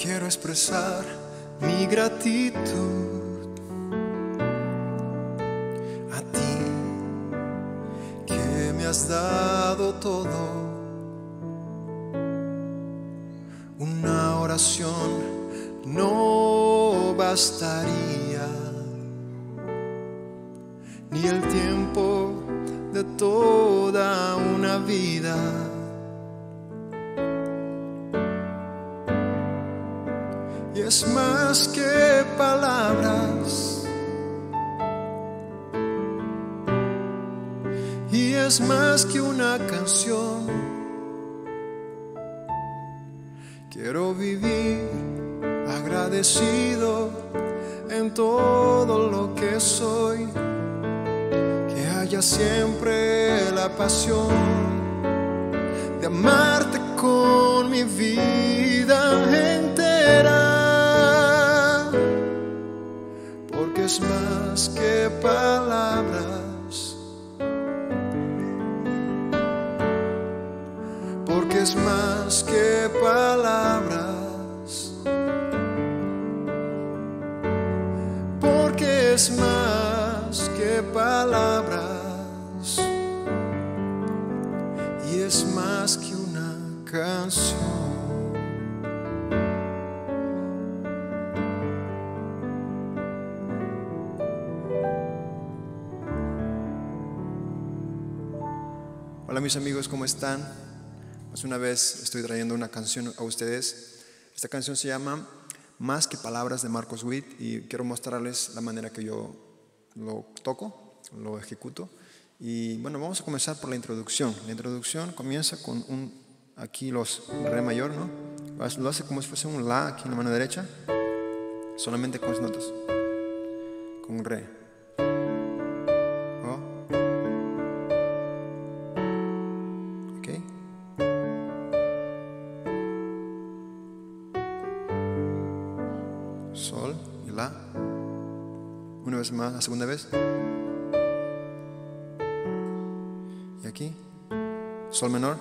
quiero expresar mi gratitud a ti que me has dado todo. Una oración no bastaría, más que palabras. Y es más que una canción. Quiero vivir agradecido en todo lo que soy. Que haya siempre la pasión de amarte con mi vida entera. Es más que palabras. Porque es más que palabras. Porque es más que palabras. Y es más que una canción. Hola mis amigos, ¿cómo están? Más una vez estoy trayendo una canción a ustedes. Esta canción se llama Más que Palabras de Marcos Witt y quiero mostrarles la manera que yo lo toco, lo ejecuto. Y bueno, vamos a comenzar por la introducción. La introducción comienza con un, aquí los re mayor, ¿no? Lo hace como si fuese un la aquí en la mano derecha, solamente con las notas. Con re. Una vez más, la segunda vez. Y aquí, sol menor.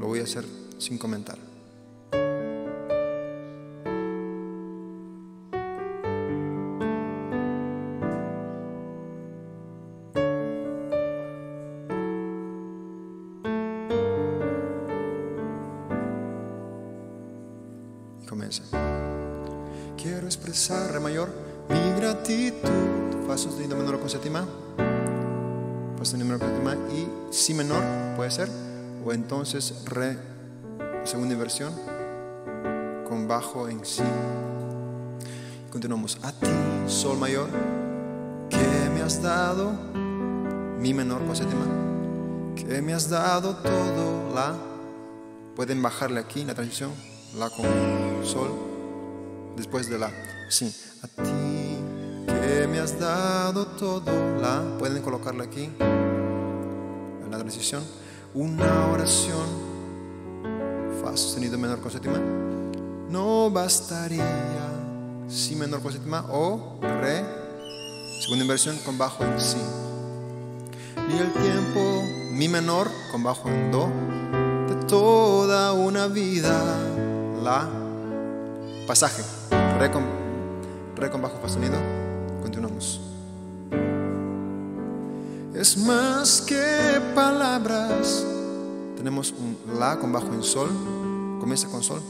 Lo voy a hacer sin comentar. Quiero expresar, re mayor, mi gratitud. Fa sostenido menor con séptima. Fa sostenido menor con séptima. Y si menor, puede ser. O entonces re, segunda inversión, con bajo en si. Continuamos. A ti, sol mayor, que me has dado. Mi menor con séptima. Que me has dado todo. La. Pueden bajarle aquí en la transición. La con sol después de la sí. A ti que me has dado todo la pueden colocarla aquí en la transición. Una oración fa sostenido menor con séptima no bastaría si menor con séptima o re segunda inversión con bajo en si. Ni el tiempo mi menor con bajo en do. De toda una vida la pasaje. Re con, re con bajo fa sostenido continuamos. Es más que palabras. Tenemos un la con bajo en sol. Comienza con sol.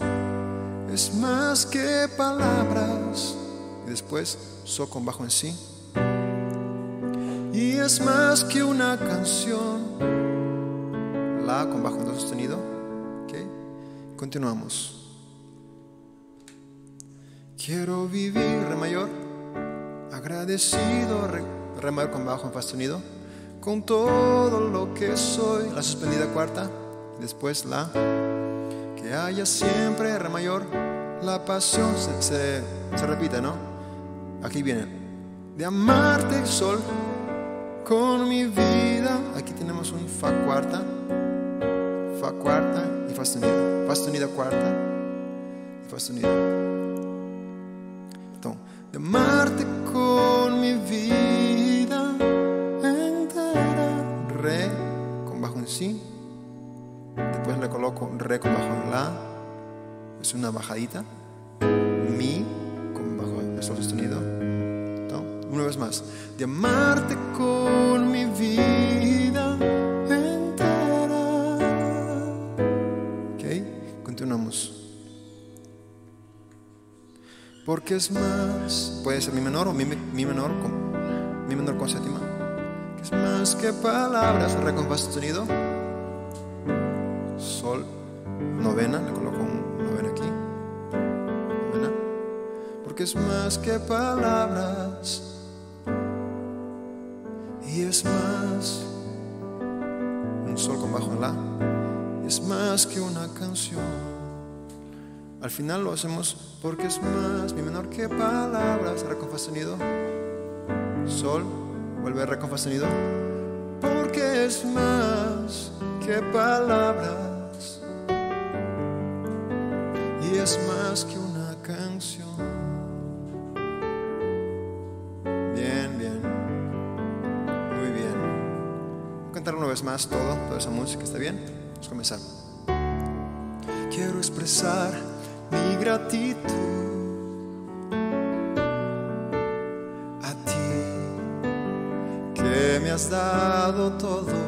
Es más que palabras. Y después so con bajo en sí y es más que una canción. La con bajo en do sostenido. Ok. Continuamos Quiero vivir, re mayor, agradecido, re, mayor con bajo en fa sostenido, con todo lo que soy, la suspendida cuarta, después la, que haya siempre, re mayor, la pasión se, se, se repite, ¿no? Aquí viene, de amarte sol, con mi vida, aquí tenemos un fa cuarta, fa cuarta y fa sostenido, fa sostenido cuarta y fa sostenido de amarte con mi vida entera. Re con bajo en si, después le coloco re con bajo en la, es una bajadita. Mi con bajo en sol sostenido. Una vez más, de amarte con Porque es más, puede ser mi menor o mi, menor con mi menor con séptima. Que es más que palabras, re con fa sostenido. Sol, novena, le coloco un novena aquí. Novena. Porque es más que palabras. Y es más un sol con bajo en la. Es más que una canción. Al final lo hacemos porque es más mi menor que palabras. Re con fa. Sol, vuelve re con fa. Porque es más que palabras. Y es más que una canción. Bien, bien. Muy bien. Voy a cantar una vez más todo, toda esa música, ¿está bien? Vamos a comenzar. Quiero expresar mi gratitud a ti que me has dado todo.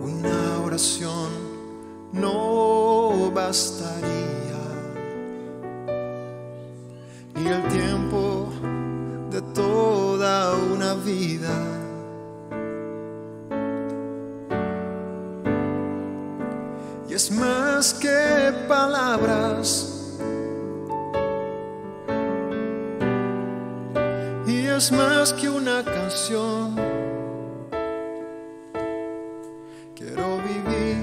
Una oración no bastaría, ni el tiempo de toda una vida. Palabras. Y es más que una canción. Quiero vivir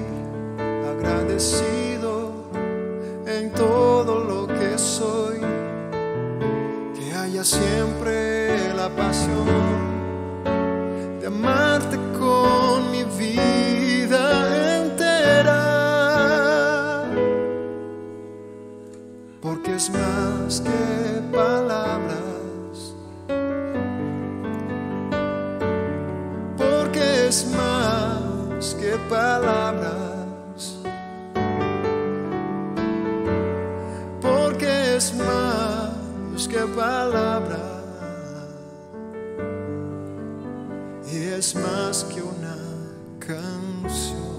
agradecido en todo lo que soy. Que haya siempre la pasión de amarte que palabras. Porque es más que palabras. Porque es más que palabras. Y es más que una canción.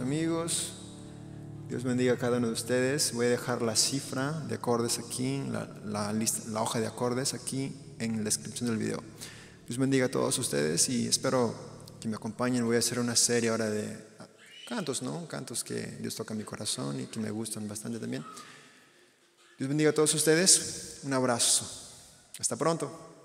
Amigos, Dios bendiga a cada uno de ustedes. Voy a dejar la cifra de acordes aquí, la, la hoja de acordes aquí en la descripción del video. Dios bendiga a todos ustedes y espero que me acompañen. Voy a hacer una serie ahora de cantos, ¿no? Cantos que Dios toca en mi corazón y que me gustan bastante también. Dios bendiga a todos ustedes. Un abrazo. Hasta pronto.